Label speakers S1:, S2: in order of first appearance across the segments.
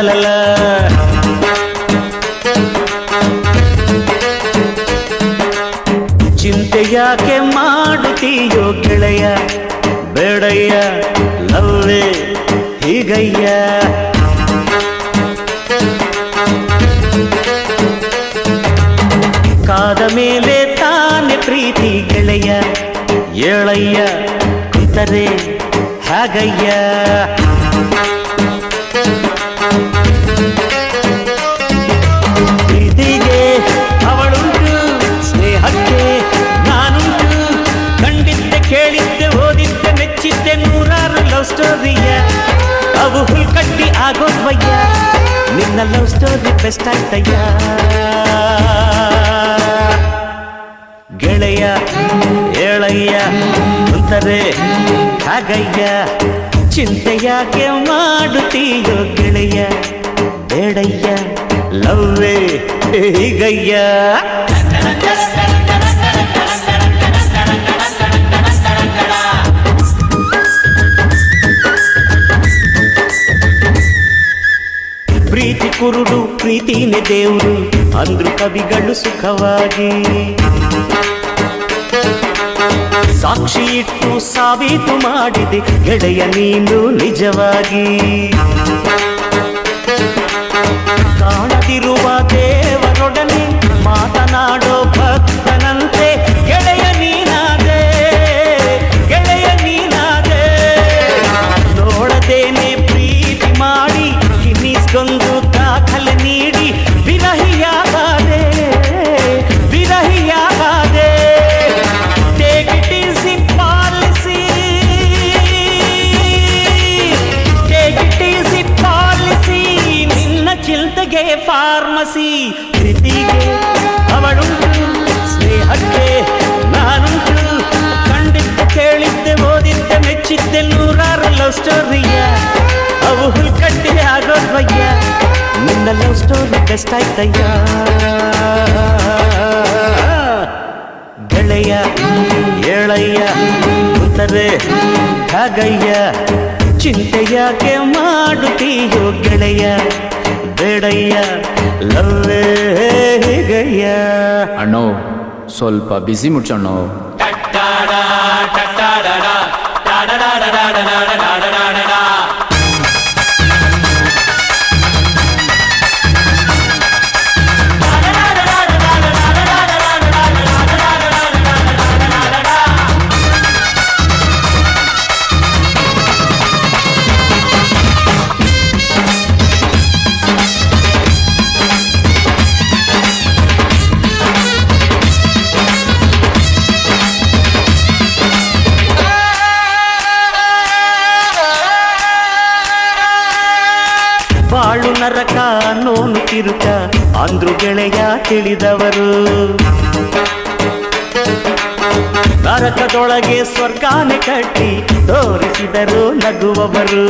S1: ಲಲ ಚಿಂತೆ ಯಾಕೆ ಮಾಡುತ್ತೀಯೋ ಗೆಳೆಯ, ಬೇಡಯ್ಯ, ಲವ್ವೇ, ಹೀಗಯ್ಯ. ಕಾದ ಮೇಲೆ ತಾನೆ ಪ್ರೀತಿ ಗೆಳೆಯ, ಏಳಯ್ಯ ಕುಂತರೆ ಹಾಗಯ್ಯ. ಸ್ಟೋರಿಯ ಅವು ಹುಲ್ಕಟ್ಟಿ ಆಗೋದ್ವಯ್ಯ. ನಿನ್ನ ಲವ್ ಸ್ಟೋರಿ ಬೆಸ್ಟ್ ಆಗ್ತಯ್ಯ. ಗೆಳೆಯ, ಏಳಯ್ಯ ಅಂತಾರೆ ಹಾಗಯ್ಯ. ಚಿಂತೆ ಯಾಕೆ ಮಾಡುತ್ತೀಯೋ ಗೆಳೆಯ. ಬೇಡಯ್ಯ, ಲವ್ವೇ, ಹೀಗಯ್ಯ. ಕುರುಡು ಪ್ರೀತಿನೇ ದೇವರು ಅಂದ್ರು ಕವಿಗಳು ಸುಖವಾಗಿ. ಸಾಕ್ಷಿ ಇಟ್ಟು ಸಾಬೀತು ಮಾಡಿದೆ ಗೆಳೆಯ ನೀನು ನಿಜವಾಗಿ. ಫಾರ್ಮಸಿ ಪ್ರೀತಿಗೆ ಅವಳುಂಟು ಸ್ನೇಹಕ್ಕೆ ನಾನು ಕಂಡಿದ್ದೆ ಕೇಳಿದ್ದೆ, ಓದಿದ್ದೆ, ಮೆಚ್ಚಿದ್ದೆ, ನೂರಾರು ಲವ್ ಸ್ಟೋರಿಯ ಅವು ಹುಲ್ಕಟ್ಟಿ ಆಗೋದ್ವಯ್ಯ. ನಿನ್ನ ಲವ್ ಸ್ಟೋರಿ ಬೆಸ್ಟ್ ಆಯ್ತಯ್ಯ. ಗೆಳೆಯ, ಏಳಯ್ಯ ಉತ್ತರೆ ಹಾಗಯ್ಯ ಚಿಂತೆ ಯಾಕೆ ಮಾಡುತ್ತೀಯೋ ಗೆಳೆಯ, ಬೇಡಯ್ಯ. ಲವ್ವೇ ಹೀಗಯ್ಯ
S2: ಅಣ್ಣೋ ಸ್ವಲ್ಪ ಬಿಸಿ ಮುಚ್ಚಣ್ಣೋ
S1: ಬಾಳು ನರಕ ನೋನು ಕಿರುಕ ಅಂದ್ರು ಗೆಳೆಯ ತಿಳಿದವರು. ನರಕದೊಳಗೆ ಸ್ವರ್ಗಾನೆ ಕಟ್ಟಿ ತೋರಿಸಿದರು ನಗುವವರು.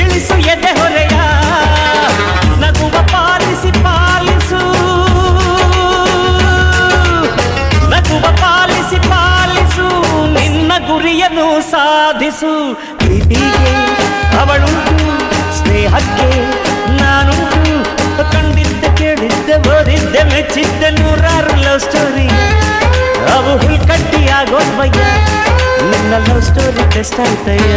S1: ಇಳಿಸು ಎದೆ ಹೊರೆಯ ನಗುವ ಪಾಲಿಸಿ ಪಾಲಿಸು ನಗುವ ಪಾಲಿಸಿ ಪಾಲಿಸು ನಿನ್ನ ಗುರಿಯನ್ನು ಸಾಧಿಸು ಪ್ರೀತಿಗೆ ಅವಳುಂಟು ನಿನ್ನ ಲವ್ ಸ್ಟೋರಿ ಬೆಸ್ಟ್ ಆಯ್ತಯ್ಯ